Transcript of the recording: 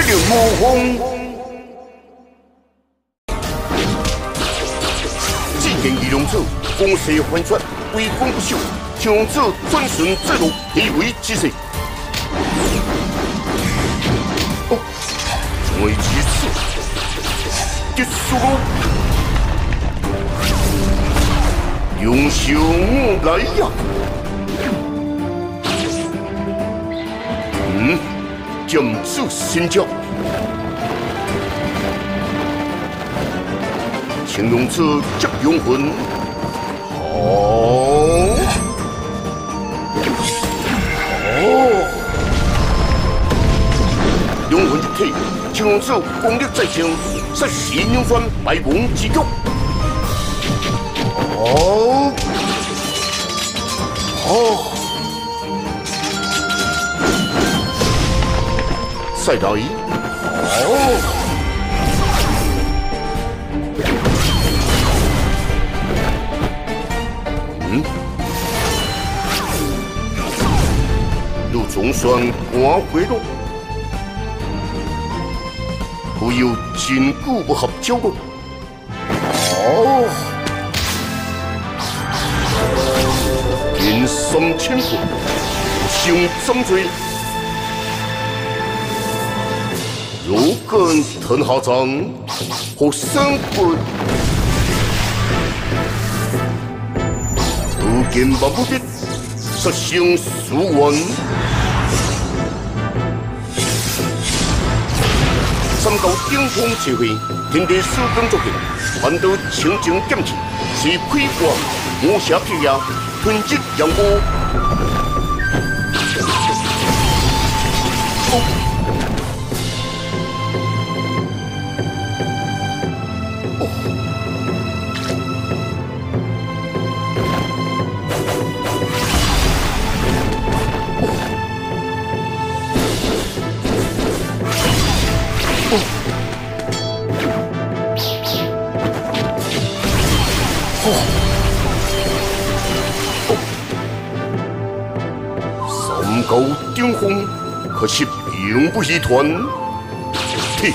铁岭魔风，只见二龙子攻势反转，威风不朽，强者转瞬之路，以为之势。哦，为其次，结束喽，用小我来呀！嗯，将子先教，青龙子接永魂，好，哦，永魂一体，青龙子功力再强，杀神永栓百王之局，好，好。再来，好，嗯，陆总算赶回了，不有坚固不合交了，好，天三千步，上 로큰 턴하장 호승꽃 두겐바부빛 서시웅 수원. 삼가우띵홍지휘 딘디수병조기 반도칭증겸치 지휘와 모샤피야 분직양보. 三高顶峰，可是并不一团。嘿。